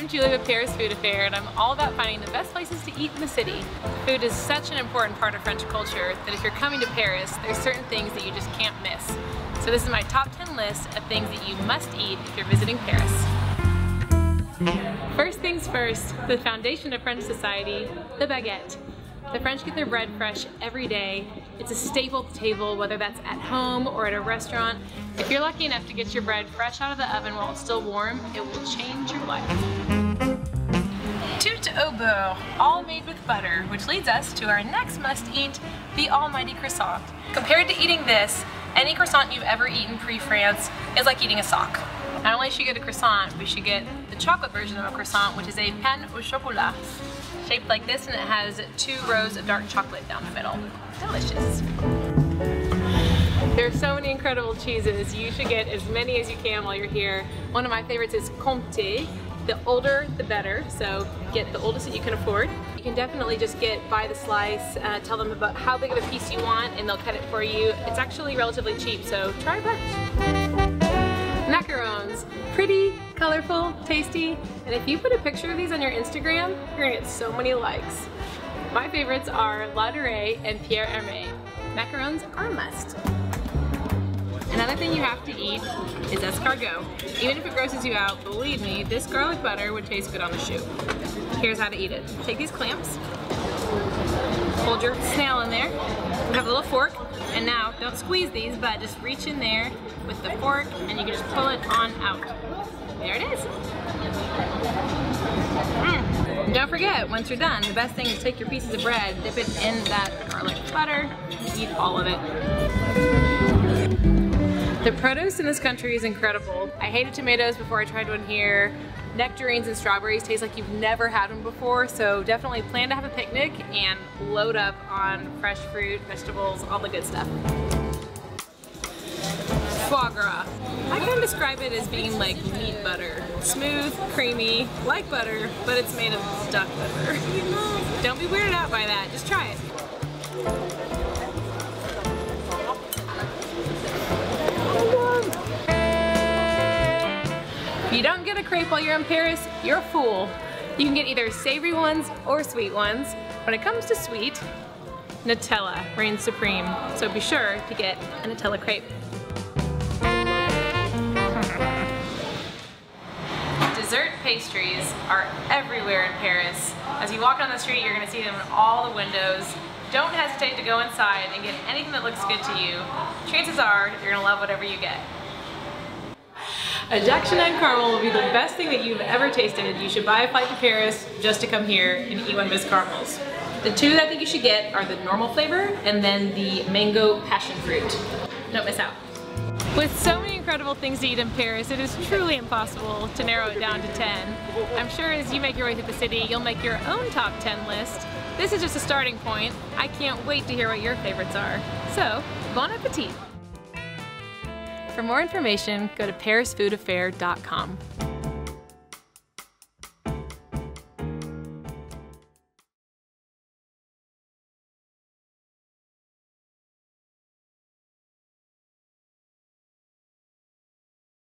I'm Julie with Paris Food Affair and I'm all about finding the best places to eat in the city. Food is such an important part of French culture that if you're coming to Paris, there's certain things that you just can't miss. So this is my top 10 list of things that you must eat if you're visiting Paris. First things first, the foundation of French society, the baguette. The French get their bread fresh every day. It's a staple at the table, whether that's at home or at a restaurant. If you're lucky enough to get your bread fresh out of the oven while it's still warm, it will change your life. Au beurre, all made with butter, which leads us to our next must-eat, the almighty croissant. Compared to eating this, any croissant you've ever eaten pre-France is like eating a sock. Not only should you get a croissant, we should get the chocolate version of a croissant, which is a pain au chocolat shaped like this and it has two rows of dark chocolate down the middle. Delicious. There are so many incredible cheeses. You should get as many as you can while you're here. One of my favorites is Comté. The older, the better, so get the oldest that you can afford. You can definitely just get by the slice, uh, tell them about how big of a piece you want, and they'll cut it for you. It's actually relatively cheap, so try a bunch. Macarons, pretty, colorful, tasty, and if you put a picture of these on your Instagram, you're gonna get so many likes. My favorites are Ladurée and Pierre Hermé. Macarons are a must. Another thing you have to eat is escargot. Even if it grosses you out, believe me, this garlic butter would taste good on the shoe. Here's how to eat it. Take these clamps, hold your snail in there, you have a little fork, and now don't squeeze these, but just reach in there with the fork and you can just pull it on out. There it is. Mm. Don't forget, once you're done, the best thing is take your pieces of bread, dip it in that garlic butter, eat all of it. The produce in this country is incredible. I hated tomatoes before I tried one here. Nectarines and strawberries taste like you've never had them before, so definitely plan to have a picnic and load up on fresh fruit, vegetables, all the good stuff. Foie gras. I can describe it as being like meat butter. Smooth, creamy, like butter, but it's made of duck liver. Don't be weirded out by that, just try it. You don't get a crepe while you're in Paris, you're a fool. You can get either savory ones or sweet ones. When it comes to sweet, Nutella reigns supreme, so be sure to get a Nutella crepe. Dessert pastries are everywhere in Paris. As you walk down the street, you're gonna see them in all the windows. Don't hesitate to go inside and get anything that looks good to you. Chances are, you're gonna love whatever you get. A Genin caramel will be the best thing that you've ever tasted. You should buy a flight to Paris just to come here and eat one of his caramels. The two that I think you should get are the normal flavor and then the mango passion fruit. Don't miss out. With so many incredible things to eat in Paris, it is truly impossible to narrow it down to 10. I'm sure as you make your way through the city, you'll make your own top 10 list. This is just a starting point. I can't wait to hear what your favorites are. So, bon appetit! For more information, go to parisfoodaffair.com.